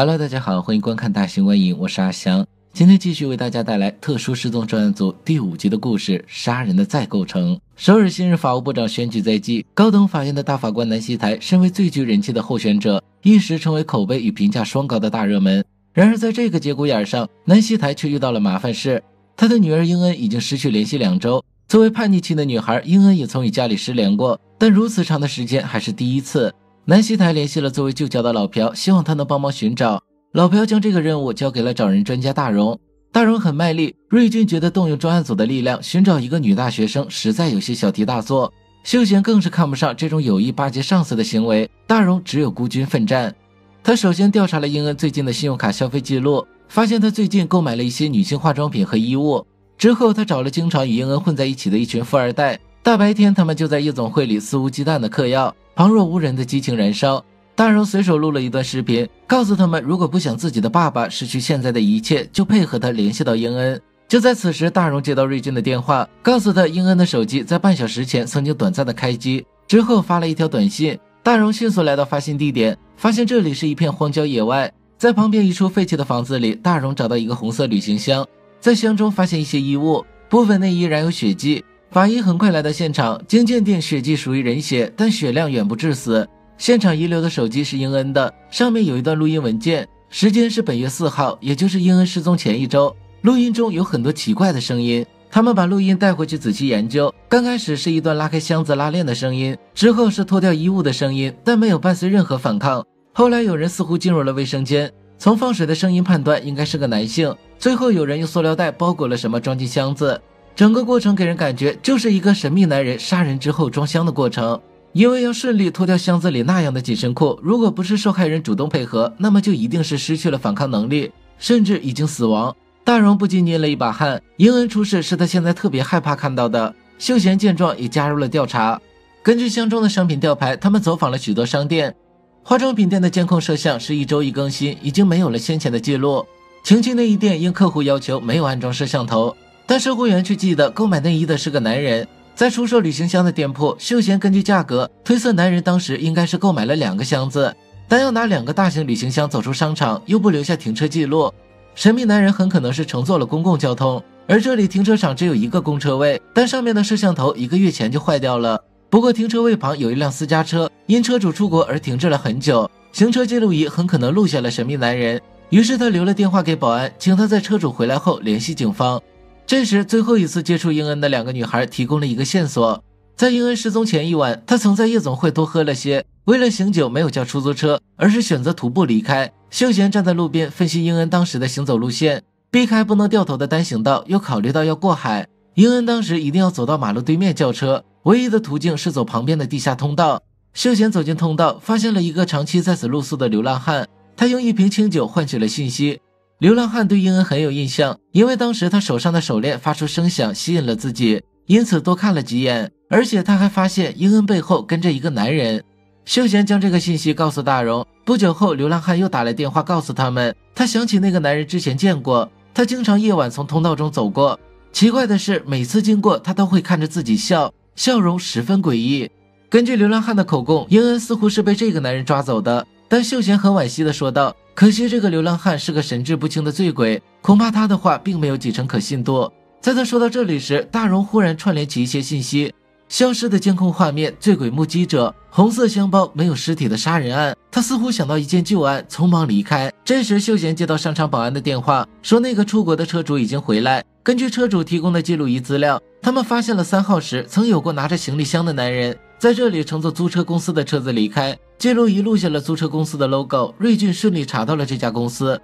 Hello，大家好，欢迎观看大型观影，我是阿翔。今天继续为大家带来特殊失踪专案组第五集的故事——杀人的再构成。首尔新任法务部长选举在即，高等法院的大法官南希台身为最具人气的候选者，一时成为口碑与评价双高的大热门。然而，在这个节骨眼上，南希台却遇到了麻烦事。他的女儿英恩已经失去联系两周。作为叛逆期的女孩，英恩也曾与家里失联过，但如此长的时间还是第一次。南希台联系了作为旧交的老朴，希望他能帮忙寻找。老朴将这个任务交给了找人专家大荣。大荣很卖力，瑞俊觉得动用专案组的力量寻找一个女大学生实在有些小题大做。秀贤更是看不上这种有意巴结上司的行为。大荣只有孤军奋战。他首先调查了英恩最近的信用卡消费记录，发现他最近购买了一些女性化妆品和衣物。之后，他找了经常与英恩混在一起的一群富二代，大白天他们就在夜总会里肆无忌惮的嗑药。旁若无人的激情燃烧，大荣随手录了一段视频，告诉他们，如果不想自己的爸爸失去现在的一切，就配合他联系到英恩。就在此时，大荣接到瑞军的电话，告诉他英恩的手机在半小时前曾经短暂的开机，之后发了一条短信。大荣迅速来到发信地点，发现这里是一片荒郊野外，在旁边一处废弃的房子里，大荣找到一个红色旅行箱，在箱中发现一些衣物，部分内衣染有血迹。法医很快来到现场，经鉴定，血迹属于人血，但血量远不致死。现场遗留的手机是英恩的，上面有一段录音文件，时间是本月四号，也就是英恩失踪前一周。录音中有很多奇怪的声音，他们把录音带回去仔细研究。刚开始是一段拉开箱子拉链的声音，之后是脱掉衣物的声音，但没有伴随任何反抗。后来有人似乎进入了卫生间，从放水的声音判断应该是个男性。最后有人用塑料袋包裹了什么装进箱子。整个过程给人感觉就是一个神秘男人杀人之后装箱的过程，因为要顺利脱掉箱子里那样的紧身裤，如果不是受害人主动配合，那么就一定是失去了反抗能力，甚至已经死亡。大荣不禁捏了一把汗，英恩出事是他现在特别害怕看到的。秀贤见状也加入了调查，根据箱中的商品吊牌，他们走访了许多商店，化妆品店的监控摄像是一周一更新，已经没有了先前的记录。晴晴内衣店因客户要求没有安装摄像头。但售货员却记得购买内衣的是个男人，在出售旅行箱的店铺，秀贤根据价格推测，男人当时应该是购买了两个箱子，但要拿两个大型旅行箱走出商场，又不留下停车记录，神秘男人很可能是乘坐了公共交通，而这里停车场只有一个公车位，但上面的摄像头一个月前就坏掉了。不过停车位旁有一辆私家车，因车主出国而停滞了很久，行车记录仪很可能录下了神秘男人，于是他留了电话给保安，请他在车主回来后联系警方。这时，最后一次接触英恩的两个女孩提供了一个线索。在英恩失踪前一晚，她曾在夜总会多喝了些，为了醒酒，没有叫出租车，而是选择徒步离开。秀贤站在路边分析英恩当时的行走路线，避开不能掉头的单行道，又考虑到要过海，英恩当时一定要走到马路对面叫车，唯一的途径是走旁边的地下通道。秀贤走进通道，发现了一个长期在此露宿的流浪汉，他用一瓶清酒换取了信息。流浪汉对英恩很有印象，因为当时他手上的手链发出声响，吸引了自己，因此多看了几眼。而且他还发现英恩背后跟着一个男人。秀贤将这个信息告诉大荣。不久后，流浪汉又打来电话告诉他们，他想起那个男人之前见过，他经常夜晚从通道中走过。奇怪的是，每次经过他都会看着自己笑，笑容十分诡异。根据流浪汉的口供，英恩似乎是被这个男人抓走的。但秀贤很惋惜地说道。可惜这个流浪汉是个神志不清的醉鬼，恐怕他的话并没有几成可信度。在他说到这里时，大荣忽然串联起一些信息：消失的监控画面、醉鬼目击者、红色箱包、没有尸体的杀人案。他似乎想到一件旧案，匆忙离开。这时，秀贤接到商场保安的电话，说那个出国的车主已经回来。根据车主提供的记录仪资料，他们发现了三号时曾有过拿着行李箱的男人。在这里乘坐租车公司的车子离开，记录仪录下了租车公司的 logo。瑞俊顺利查到了这家公司。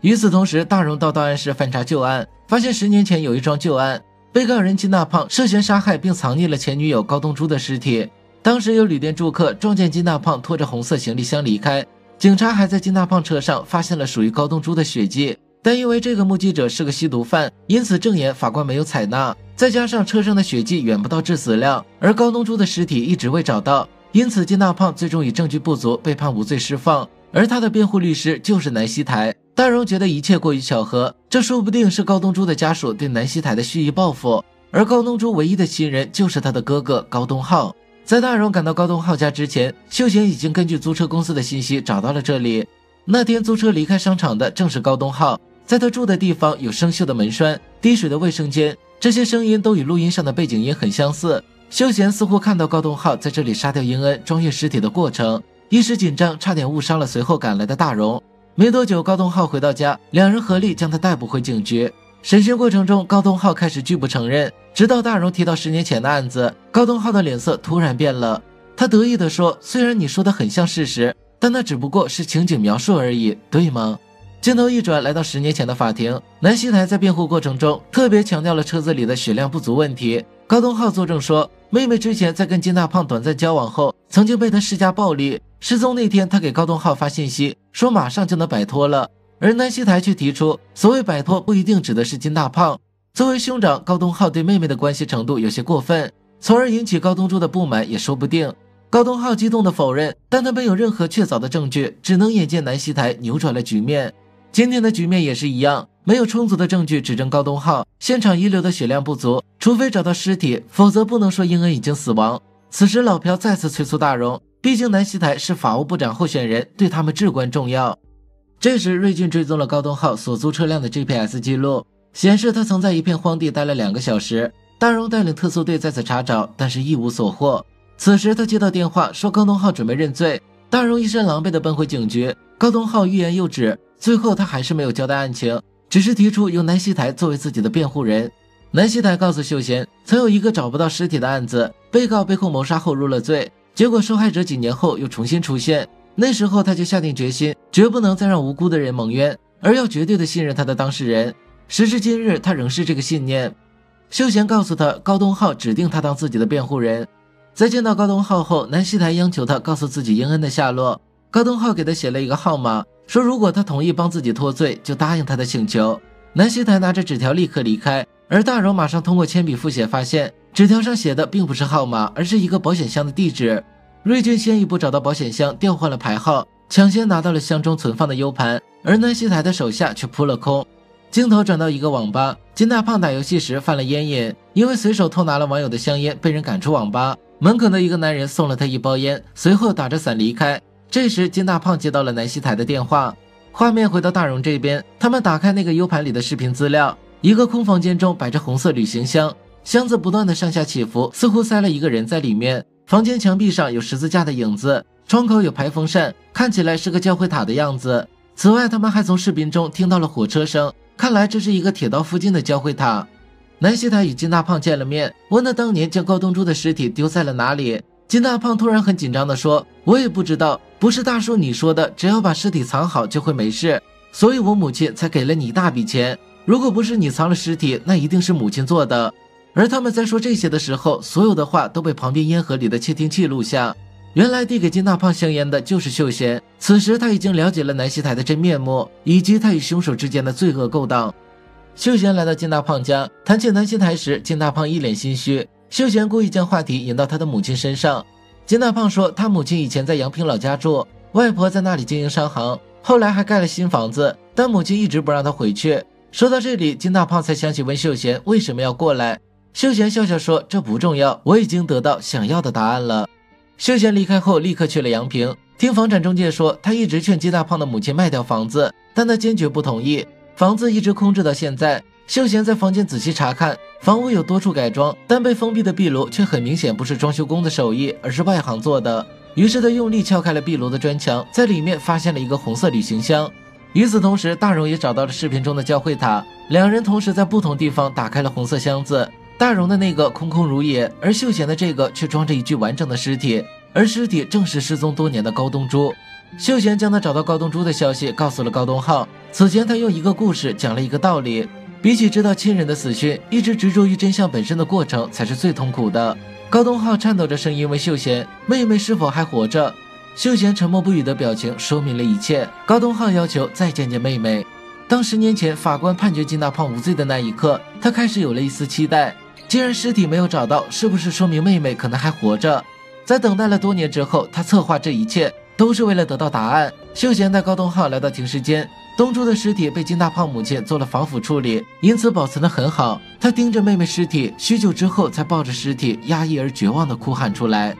与此同时，大荣到档案室翻查旧案，发现十年前有一桩旧案，被告人金大胖涉嫌杀害并藏匿了前女友高东珠的尸体。当时有旅店住客撞见金大胖拖着红色行李箱离开，警察还在金大胖车上发现了属于高东珠的血迹。但因为这个目击者是个吸毒犯，因此证言法官没有采纳。再加上车上的血迹远不到致死量，而高东珠的尸体一直未找到，因此金大胖最终以证据不足被判无罪释放。而他的辩护律师就是南希台。大荣觉得一切过于巧合，这说不定是高东珠的家属对南希台的蓄意报复。而高东珠唯一的亲人就是他的哥哥高东浩。在大荣赶到高东浩家之前，秀贤已经根据租车公司的信息找到了这里。那天租车离开商场的正是高东浩，在他住的地方有生锈的门栓、滴水的卫生间，这些声音都与录音上的背景音很相似。秀贤似乎看到高东浩在这里杀掉英恩、装运尸体的过程，一时紧张，差点误伤了随后赶来的大荣。没多久，高东浩回到家，两人合力将他逮捕回警局。审讯过程中，高东浩开始拒不承认，直到大荣提到十年前的案子，高东浩的脸色突然变了。他得意地说：“虽然你说的很像事实，但那只不过是情景描述而已，对吗？”镜头一转，来到十年前的法庭，南希台在辩护过程中特别强调了车子里的血量不足问题。高东浩作证说，妹妹之前在跟金大胖短暂交往后，曾经被他施加暴力。失踪那天，他给高东浩发信息，说马上就能摆脱了。而南希台却提出，所谓摆脱不一定指的是金大胖。作为兄长，高东浩对妹妹的关系程度有些过分，从而引起高东珠的不满也说不定。高东浩激动地否认，但他没有任何确凿的证据，只能眼见南希台扭转了局面。今天的局面也是一样，没有充足的证据指证高东浩，现场遗留的血量不足，除非找到尸体，否则不能说英恩已经死亡。此时，老朴再次催促大荣，毕竟南希台是法务部长候选人，对他们至关重要。这时，瑞俊追踪了高东浩所租车辆的 GPS 记录，显示他曾在一片荒地待了两个小时。大荣带领特搜队在此查找，但是一无所获。此时，他接到电话，说高东浩准备认罪。大荣一身狼狈地奔回警局，高东浩欲言又止，最后他还是没有交代案情，只是提出由南希台作为自己的辩护人。南希台告诉秀贤，曾有一个找不到尸体的案子，被告被控谋杀后入了罪，结果受害者几年后又重新出现。那时候他就下定决心，绝不能再让无辜的人蒙冤，而要绝对的信任他的当事人。时至今日，他仍是这个信念。秀贤告诉他，高东浩指定他当自己的辩护人。在见到高东浩后，南希台央求他告诉自己英恩的下落。高东浩给他写了一个号码，说如果他同意帮自己脱罪，就答应他的请求。南希台拿着纸条立刻离开，而大荣马上通过铅笔复写，发现纸条上写的并不是号码，而是一个保险箱的地址。瑞军先一步找到保险箱，调换了牌号，抢先拿到了箱中存放的 U 盘，而南希台的手下却扑了空。镜头转到一个网吧，金大胖打游戏时犯了烟瘾，因为随手偷拿了网友的香烟，被人赶出网吧。门口的一个男人送了他一包烟，随后打着伞离开。这时，金大胖接到了南希台的电话。画面回到大荣这边，他们打开那个 U 盘里的视频资料，一个空房间中摆着红色旅行箱，箱子不断的上下起伏，似乎塞了一个人在里面。房间墙壁上有十字架的影子，窗口有排风扇，看起来是个教会塔的样子。此外，他们还从视频中听到了火车声，看来这是一个铁道附近的教会塔。南希台与金大胖见了面，问他当年将高东珠的尸体丢在了哪里。金大胖突然很紧张地说：“我也不知道，不是大叔你说的，只要把尸体藏好就会没事，所以我母亲才给了你一大笔钱。如果不是你藏了尸体，那一定是母亲做的。”而他们在说这些的时候，所有的话都被旁边烟盒里的窃听器录下。原来递给金大胖香烟的就是秀贤。此时他已经了解了南希台的真面目，以及他与凶手之间的罪恶勾当。秀贤来到金大胖家，谈起南希台时，金大胖一脸心虚。秀贤故意将话题引到他的母亲身上。金大胖说，他母亲以前在杨平老家住，外婆在那里经营商行，后来还盖了新房子，但母亲一直不让他回去。说到这里，金大胖才想起问秀贤为什么要过来。秀贤笑笑说：“这不重要，我已经得到想要的答案了。”秀贤离开后，立刻去了杨平。听房产中介说，他一直劝金大胖的母亲卖掉房子，但他坚决不同意。房子一直空置到现在。秀贤在房间仔细查看，房屋有多处改装，但被封闭的壁炉却很明显不是装修工的手艺，而是外行做的。于是他用力撬开了壁炉的砖墙，在里面发现了一个红色旅行箱。与此同时，大荣也找到了视频中的教会塔，两人同时在不同地方打开了红色箱子。大荣的那个空空如也，而秀贤的这个却装着一具完整的尸体，而尸体正是失踪多年的高东珠。秀贤将他找到高东珠的消息告诉了高东浩。此前他用一个故事讲了一个道理：比起知道亲人的死讯，一直执着于真相本身的过程才是最痛苦的。高东浩颤抖着声音问秀贤：“妹妹是否还活着？”秀贤沉默不语的表情说明了一切。高东浩要求再见见妹妹。当十年前法官判决金大胖无罪的那一刻，他开始有了一丝期待。既然尸体没有找到，是不是说明妹妹可能还活着？在等待了多年之后，他策划这一切都是为了得到答案。秀贤带高东浩来到停尸间，东珠的尸体被金大胖母亲做了防腐处理，因此保存得很好。他盯着妹妹尸体，许久之后才抱着尸体，压抑而绝望地哭喊出来。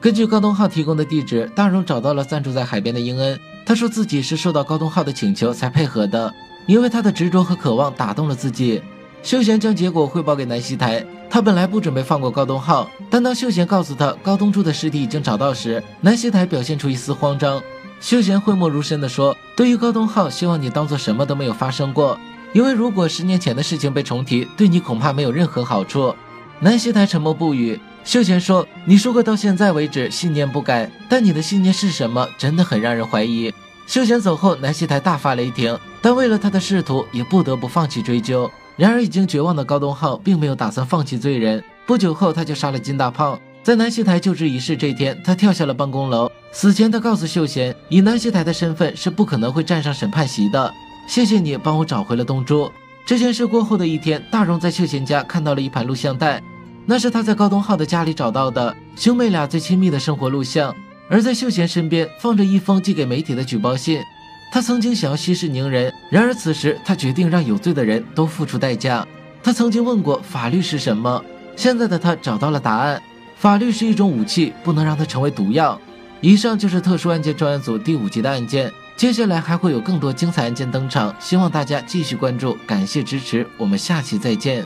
根据高东浩提供的地址，大荣找到了暂住在海边的英恩。他说自己是受到高东浩的请求才配合的，因为他的执着和渴望打动了自己。秀贤将结果汇报给南希台，他本来不准备放过高东浩，但当秀贤告诉他高东柱的尸体已经找到时，南希台表现出一丝慌张。秀贤讳莫如深地说：“对于高东浩，希望你当做什么都没有发生过，因为如果十年前的事情被重提，对你恐怕没有任何好处。”南希台沉默不语。秀贤说：“你说过到现在为止信念不改，但你的信念是什么？真的很让人怀疑。”秀贤走后，南希台大发雷霆，但为了他的仕途，也不得不放弃追究。然而，已经绝望的高东浩并没有打算放弃罪人。不久后，他就杀了金大胖。在南希台就职仪式这天，他跳下了办公楼。死前，他告诉秀贤，以南希台的身份是不可能会站上审判席的。谢谢你帮我找回了东珠。这件事过后的一天，大荣在秀贤家看到了一盘录像带。那是他在高东浩的家里找到的兄妹俩最亲密的生活录像，而在秀贤身边放着一封寄给媒体的举报信。他曾经想要息事宁人，然而此时他决定让有罪的人都付出代价。他曾经问过法律是什么，现在的他找到了答案：法律是一种武器，不能让它成为毒药。以上就是特殊案件专案组第五集的案件，接下来还会有更多精彩案件登场，希望大家继续关注，感谢支持，我们下期再见。